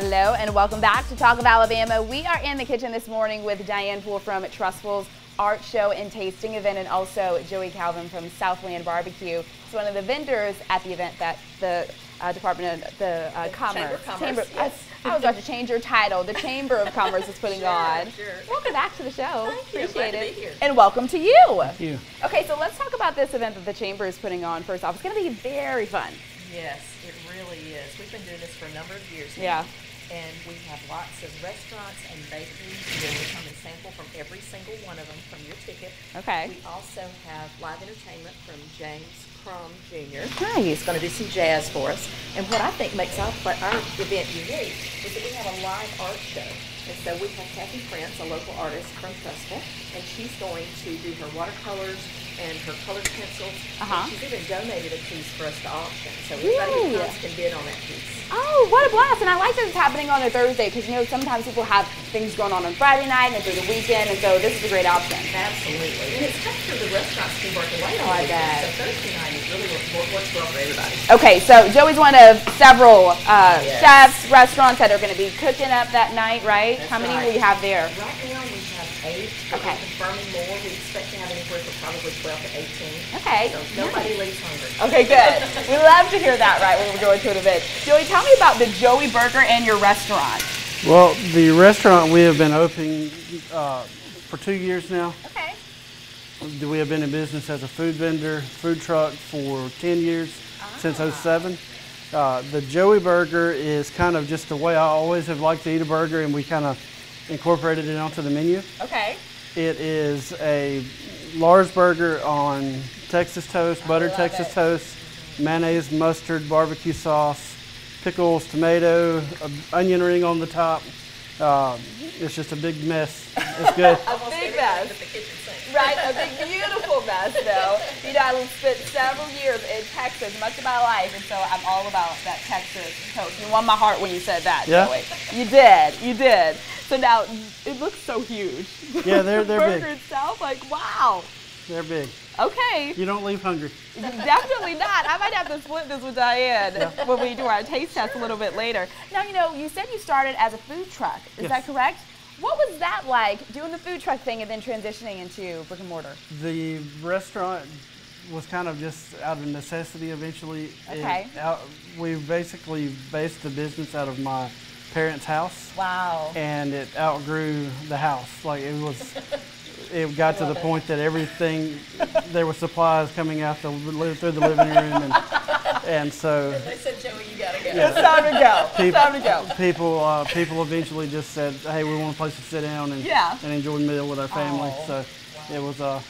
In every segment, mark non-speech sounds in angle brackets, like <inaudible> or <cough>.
Hello and welcome back to Talk of Alabama. We are in the kitchen this morning with Diane Poole from Trussville's art show and tasting event and also Joey Calvin from Southland Barbecue. It's one of the vendors at the event that the uh, Department of the, uh, Commerce, Chamber of Commerce, yes. I, I, was about to change your title. The Chamber of Commerce is putting sure, on. Sure. Welcome back to the show. Thank you. Appreciate Glad it. To be here. And welcome to you. Thank you. Okay, so let's talk about this event that the Chamber is putting on. First off, it's going to be very fun. Yes, it really is. We've been doing this for a number of years now. Yeah. And we have lots of restaurants and bakeries. You will come and sample from every single one of them from your ticket. Okay. We also have live entertainment from James Crum Jr. Nice. He's going to do some jazz for us. And what I think makes our, our event unique is that we have a live art show. And so we have Kathy Prince, a local artist from Trussville, and she's going to do her watercolors and her colored pencils. Uh-huh. She's even donated a piece for us to auction. So everybody who comes can bid on that piece. Oh, what a blast! And I like that it's happening on a Thursday because you know sometimes people have things going on on Friday night and through the weekend, and so this is a great option. Absolutely. And it's tough for the restaurants to be working late Oh, I on the weekend. bet. So Thursday night is really what works well for everybody. Okay, so Joey's one of several uh, Yes. chefs, restaurants that are going to be cooking up that night, right? That's How many right. will you have there? Right now we have eight. Okay. Confirming more. We expect to have anywhere from probably 12 to 18. Okay. So nobody leaves hungry. Okay, good. we love to hear that, right, when we're going to an event. Joey, tell me about the Joey Burger and your restaurant. Well, the restaurant we have been opening uh, for two years now. Okay. We have been in business as a food vendor, food truck for 10 years, since 07. Uh, the Joey Burger is kind of just the way I always have liked to eat a burger, and we kind of incorporated it onto the menu. Okay. It is a large burger on Texas toast, buttered Texas it. toast, mayonnaise, mustard, barbecue sauce, pickles, tomato, onion ring on the top. Uh, it's just a big mess. It's good. <laughs> Almost big mess. but the kitchen sink. Right, a big beautiful mess though. You know, I spent several years in Texas, much of my life, and so I'm all about that Texas toast. You won my heart when you said that, Yeah? Joey. You did, you did. So now it looks so huge. Yeah, they're- they're <laughs> the big. burger itself, like wow. They're big. Okay, You don't leave hungry. definitely not. I might have to split this with Diane when we do our taste test a little bit later. Now, you know, you said you started as a food truck. Is Yes. that correct? What was that like, doing the food truck thing and then transitioning into brick and mortar? The restaurant was kind of just out of necessity eventually. Okay. out, we basically based the business out of my parents' house. Wow. and it outgrew the house. Like it was, <laughs> it got to the point that everything, there were supplies coming out the through the living room, and and so They said, Joey, you gotta go. It's time to go. It's time to go. people, uh, people eventually just said, "Hey, we want a place to sit down and Yeah. and enjoy a meal with our family." Oh. So it was, uh,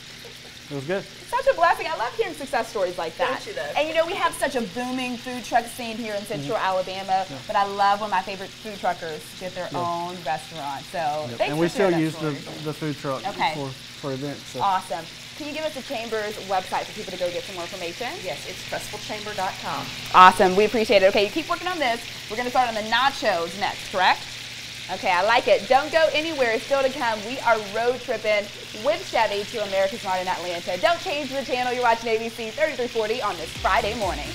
it was good. Such a blessing. I love hearing success stories like that. Don't you. And you know, we have such a booming food truck scene here in mm-hmm. Central Alabama, but I love when my favorite food truckers get their own restaurant. So thanks and for we still use the, the food truck Okay. for for events. So. Awesome. Can you give us the Chamber's website for people to go get some more information? Yes, it's trussvillechamber.com. Awesome. We appreciate it. Okay, you keep working on this. We're going to start on the nachos next, correct? Okay, I like it. Don't go anywhere. Still to come. We are road tripping with Chevy to America's in Atlanta. Don't change the channel. You're watching ABC 3340 on this Friday morning.